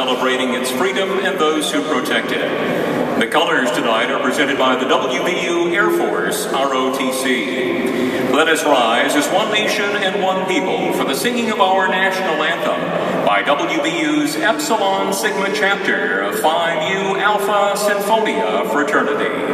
celebrating its freedom and those who protect it. The colors tonight are presented by the WVU Air Force, ROTC. Let us rise as one nation and one people for the singing of our national anthem by WVU's Epsilon Sigma chapter of Phi Mu Alpha Sinfonia Fraternity.